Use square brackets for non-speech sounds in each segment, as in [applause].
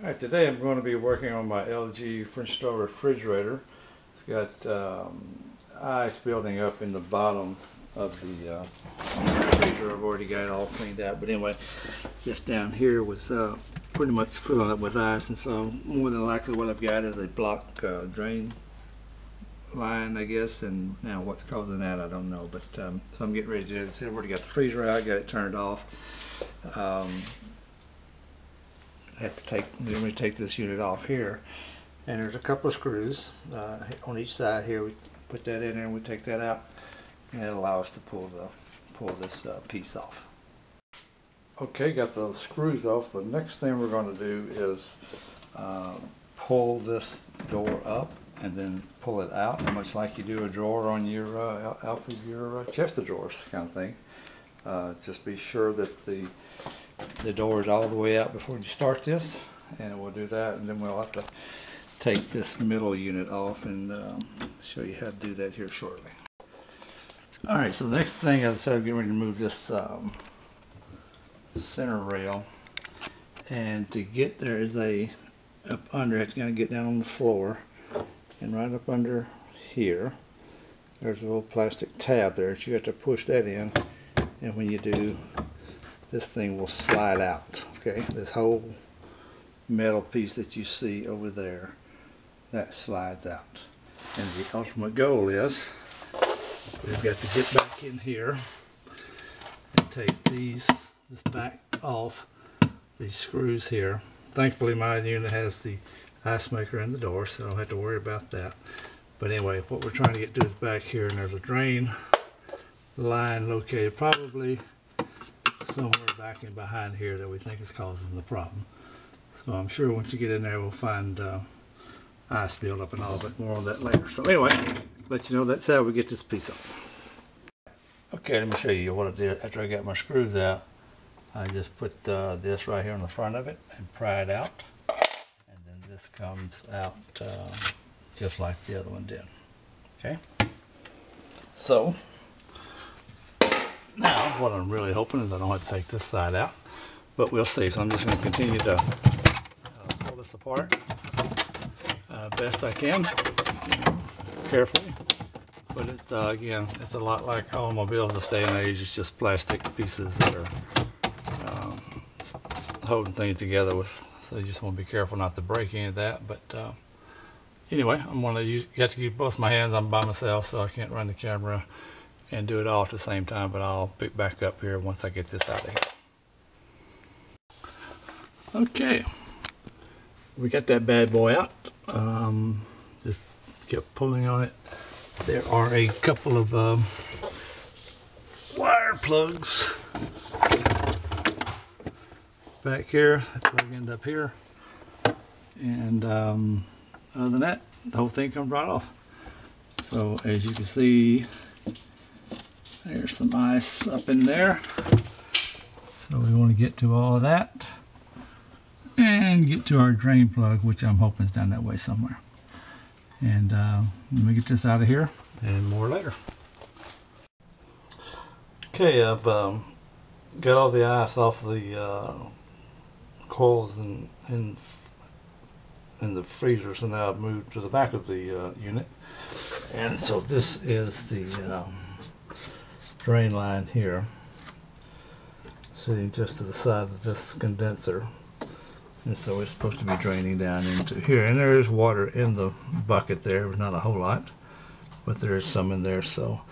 Alright, today I'm going to be working on my LG French door refrigerator. It's got um, ice building up in the bottom of the uh, freezer. I've already got it all cleaned out, but anyway, this down here was uh, pretty much filling up with ice, and so more than likely what I've got is a block uh, drain line, I guess, and now what's causing that, I don't know, but um, so I'm getting ready to do this. I've already got the freezer out, got it turned off. Um, have to take let me take this unit off here. And there's a couple of screws uh, on each side here. We put that in there and we take that out. And it allows us to pull the pull this uh, piece off. Okay got the screws off. The next thing we're going to do is uh, pull this door up and then pull it out much like you do a drawer on your uh, out of your uh, chest of drawers kind of thing. Uh, just be sure that the the door is all the way out before you start this and we'll do that and then we'll have to take this middle unit off and um, show you how to do that here shortly. Alright, so the next thing I said I'm getting ready to move this um, center rail and to get there is a up under it's going to get down on the floor and right up under here there's a little plastic tab there that you have to push that in and when you do this thing will slide out okay? This whole metal piece that you see over there that slides out. And the ultimate goal is we've got to get back in here and take these this back off these screws here. Thankfully my unit has the ice maker in the door so I don't have to worry about that. But anyway what we're trying to get to is back here and there's a drain line located probably somewhere back in behind here that we think is causing the problem. So I'm sure once you get in there we'll find uh, ice buildup and all, but more on that later. So anyway, let you know that's how we get this piece off. Okay, let me show you what I did after I got my screws out. I just put uh, this right here on the front of it and pry it out. And then this comes out uh, just like the other one did. Okay? So, what I'm really hoping is I don't have to take this side out, but we'll see. So I'm just going to continue to uh, pull this apart uh, best I can, carefully. But it's, uh, again, it's a lot like automobiles this day and age. It's just plastic pieces that are um, holding things together with, so you just want to be careful not to break any of that. But uh, anyway, I'm going to use, have to keep both my hands. I'm by myself, so I can't run the camera and do it all at the same time, but I'll pick back up here once I get this out of here. Okay, we got that bad boy out. Um, just kept pulling on it. There are a couple of um, wire plugs back here. Plug end up here, and um, other than that, the whole thing comes right off. So as you can see, there's some ice up in there. So we want to get to all of that and get to our drain plug, which I'm hoping is down that way somewhere. And uh, let me get this out of here and more later. Okay, I've um, got all the ice off the uh, coils and in, in the freezer, so now I've moved to the back of the uh, unit. And so this is the um, drain line here sitting just to the side of this condenser. And so it's supposed to be draining down into here. And there is water in the bucket there not a whole lot but there is some in there. So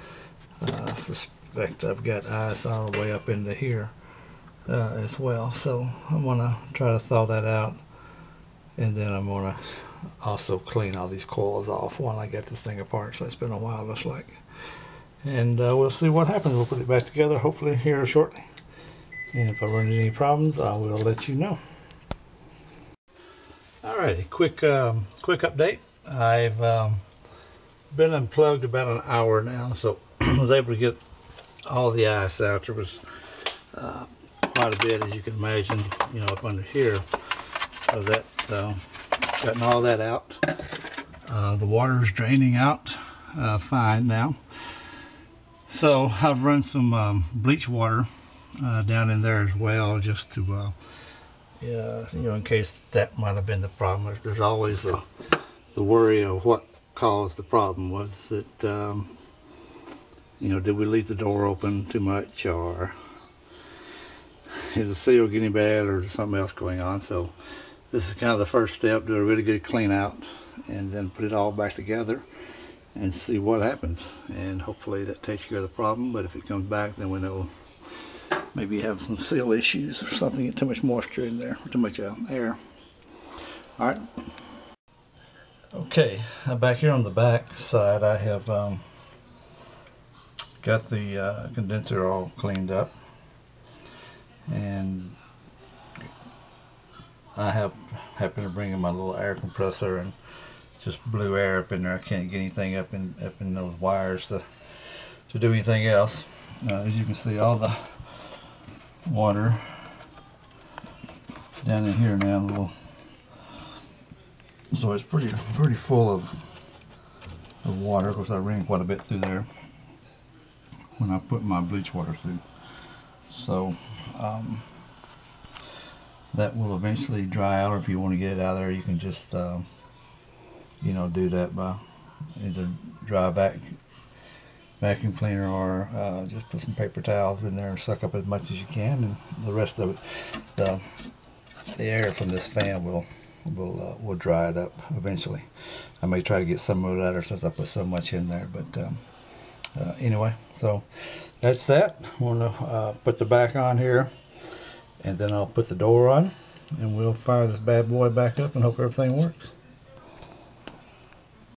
uh, I suspect I've got ice all the way up into here uh, as well. So I'm gonna try to thaw that out. And then I'm gonna also clean all these coils off while I get this thing apart. So it's been a while looks like and uh, we'll see what happens. We'll put it back together hopefully here shortly. And if I run into any problems, I will let you know. Alrighty, quick um, quick update. I've um, been unplugged about an hour now, so [clears throat] I was able to get all the ice out. There was uh, quite a bit, as you can imagine, you know, up under here. So that, uh, gotten all that out. Uh, the water is draining out uh, fine now. So I've run some um, bleach water uh, down in there as well just to uh, yeah, you know, in case that might have been the problem. There's, always the the worry of what caused the problem. Was it, um, you know, did we leave the door open too much, or is the seal getting bad, or something else going on? So this is kind of the first step. Do a really good clean out, and then put it all back together and see what happens. And hopefully that takes care of the problem. But if it comes back, then we know maybe you have some seal issues or something, too much moisture in there, too much uh, air. All right. Okay, back here on the back side, I have um, got the uh, condenser all cleaned up, and I have happened to bring in my little air compressor and just blew air up in there. I can't get anything up in up in those wires to to do anything else. Uh, as you can see, all the water down in here now. Little, so it's pretty pretty full of of water. Of course, I ran quite a bit through there when I put my bleach water through. So um, that will eventually dry out. Or if you want to get it out of there, you can just um, you know do that by either dry back vacuum cleaner or uh, just put some paper towels in there and suck up as much as you can and the rest of it the, the air from this fan will will uh, will dry it up eventually. I may try to get some of out there since I put so much in there but um, uh, anyway so that's that. I'm gonna uh, put the back on here and then I'll put the door on and we'll fire this bad boy back up and hope everything works